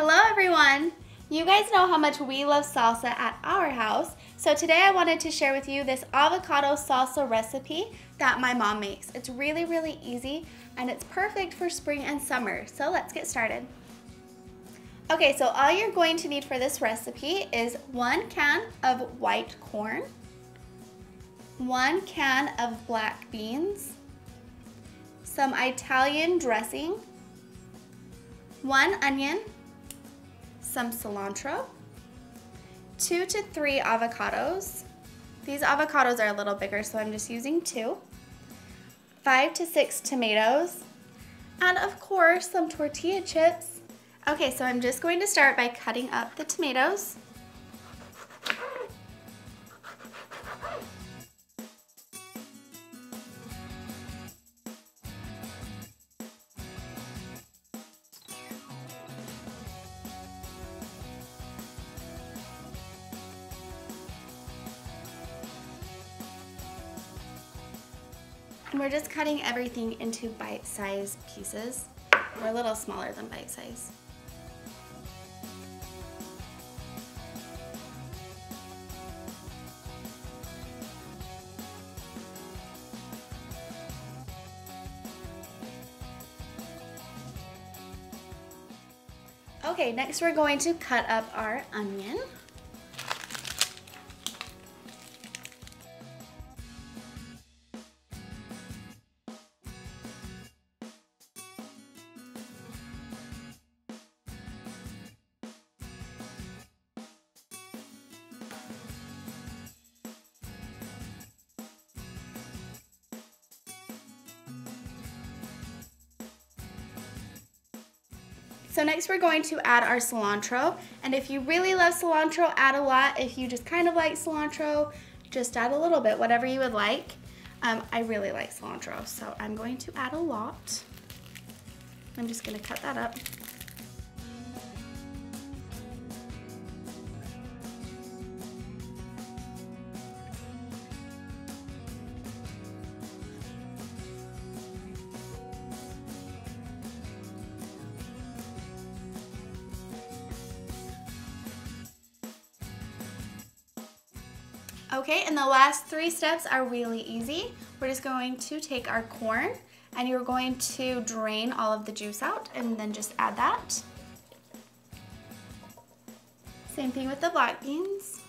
Hello everyone! You guys know how much we love salsa at our house, so today I wanted to share with you this avocado salsa recipe that my mom makes. It's really, really easy and it's perfect for spring and summer, so let's get started. Okay, so all you're going to need for this recipe is one can of white corn, one can of black beans, some Italian dressing, one onion, some cilantro, two to three avocados. These avocados are a little bigger, so I'm just using two. Five to six tomatoes, and of course, some tortilla chips. Okay, so I'm just going to start by cutting up the tomatoes. And we're just cutting everything into bite-sized pieces. We're a little smaller than bite-size. Okay, next we're going to cut up our onion. So next we're going to add our cilantro. And if you really love cilantro, add a lot. If you just kind of like cilantro, just add a little bit, whatever you would like. Um, I really like cilantro, so I'm going to add a lot. I'm just gonna cut that up. Okay, and the last three steps are really easy. We're just going to take our corn and you're going to drain all of the juice out and then just add that. Same thing with the black beans.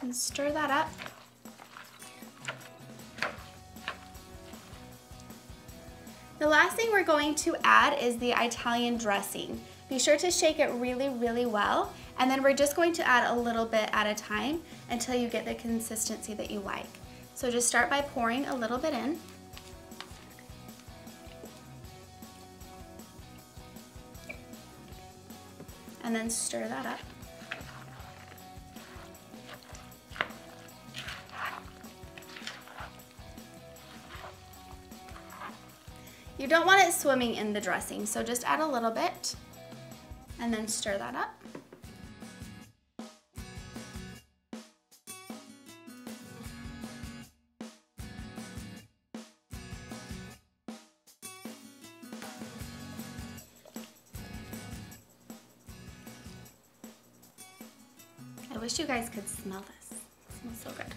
And stir that up. The last thing we're going to add is the Italian dressing. Be sure to shake it really, really well and then we're just going to add a little bit at a time until you get the consistency that you like. So just start by pouring a little bit in. And then stir that up. You don't want it swimming in the dressing, so just add a little bit and then stir that up. I wish you guys could smell this. It smells so good.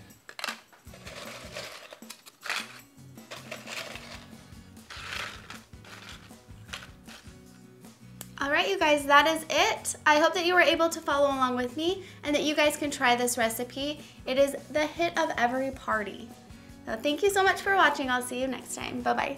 All right, you guys, that is it. I hope that you were able to follow along with me and that you guys can try this recipe. It is the hit of every party. So thank you so much for watching. I'll see you next time. Bye-bye.